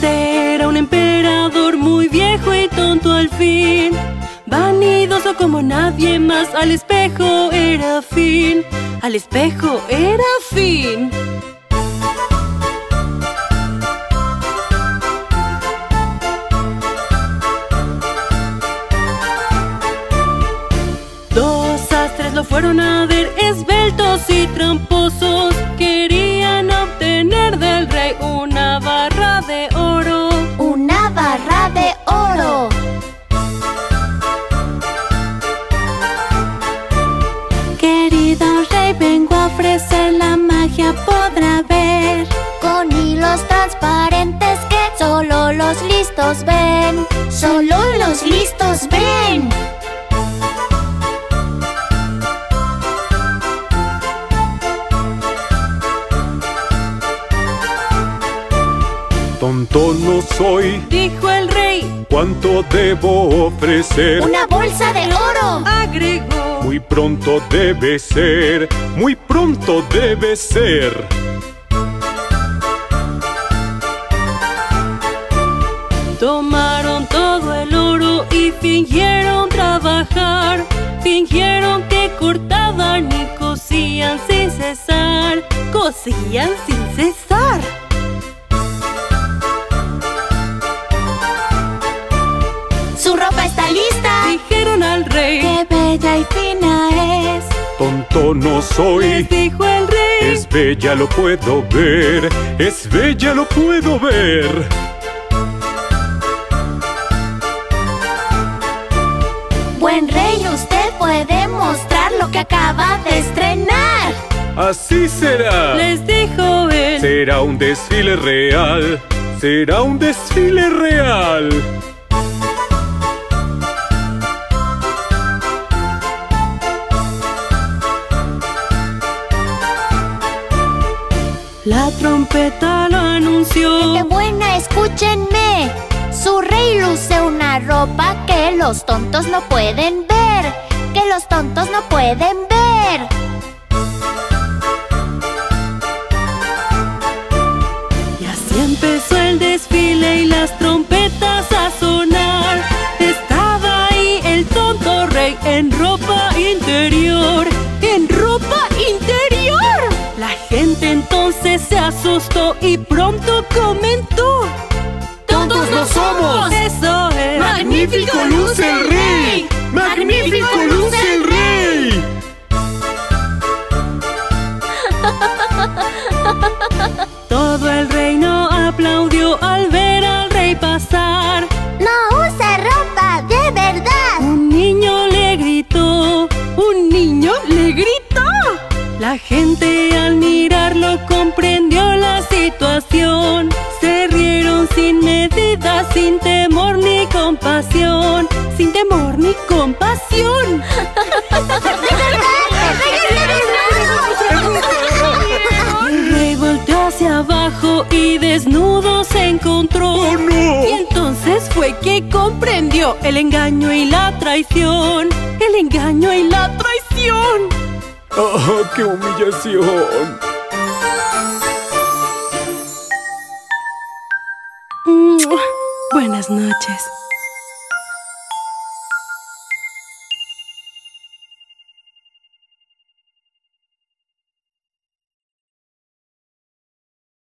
Este era un emperador muy viejo y tonto al fin. Vanidoso como nadie más, al espejo era fin. Al espejo era fin. Dos astres lo fueron a ver, esbeltos y tramposos. Listos ven Solo los listos ven. Tonto no soy, Dijo el rey, ¿cuánto debo ofrecer? Una bolsa de oro. Agregó. Muy pronto debe ser, muy pronto debe ser. Tomaron todo el oro y fingieron trabajar. Fingieron que cortaban y cosían sin cesar Cosían sin cesar. Su ropa está lista. Dijeron al rey Qué bella y fina es Tonto no soy, Les dijo el rey es bella lo puedo ver, es bella lo puedo ver. Buen rey, usted puede mostrar lo que acaba de estrenar Así será. Les dijo él Será un desfile real, será un desfile real. La trompeta lo anunció ¡Qué buena, escúchenme! Su rey luce una ropa que los tontos no pueden ver Que los tontos no pueden ver Y así empezó el desfile y las trompetas a sonar. Estaba ahí el tonto rey en ropa interior. ¡En ropa interior! La gente entonces se asustó y pronto comentó. ¡Tontos no somos! ¡Eso es! ¡Magnífico luce el rey! ¡Magnífico luce el rey! Todo el reino aplaudió al ver al rey pasar. ¡No usa ropa, de verdad! Un niño le gritó, un niño le gritó. La gente al mirarlo comprendió compasión. Sin temor ni compasión. El rey volteó hacia abajo y desnudo se encontró. ¡Oh, no! Y entonces fue que comprendió el engaño y la traición. El engaño y la traición. ¡Ah, qué humillación! Buenas noches.